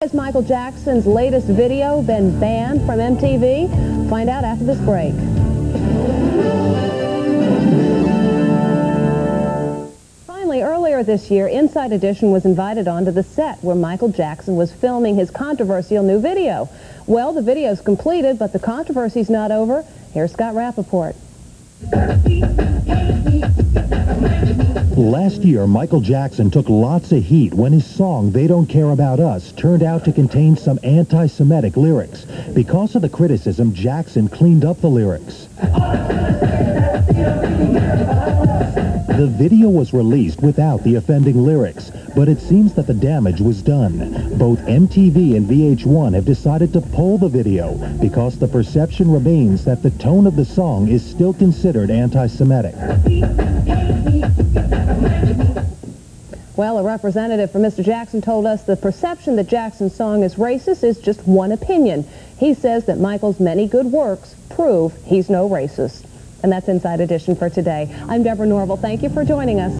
Has Michael Jackson's latest video been banned from MTV? Find out after this break. Finally, earlier this year, Inside Edition was invited onto the set where Michael Jackson was filming his controversial new video. Well, the video's completed, but the controversy's not over. Here's Scott Rappaport. Last year, Michael Jackson took lots of heat when his song They Don't Care About Us turned out to contain some anti-Semitic lyrics. Because of the criticism, Jackson cleaned up the lyrics. The video was released without the offending lyrics, but it seems that the damage was done. Both MTV and VH1 have decided to pull the video because the perception remains that the tone of the song is still considered anti-Semitic. Well, a representative for Mr. Jackson told us the perception that Jackson's song is racist is just one opinion. He says that Michael's many good works prove he's no racist. And that's Inside Edition for today. I'm Deborah Norville. Thank you for joining us.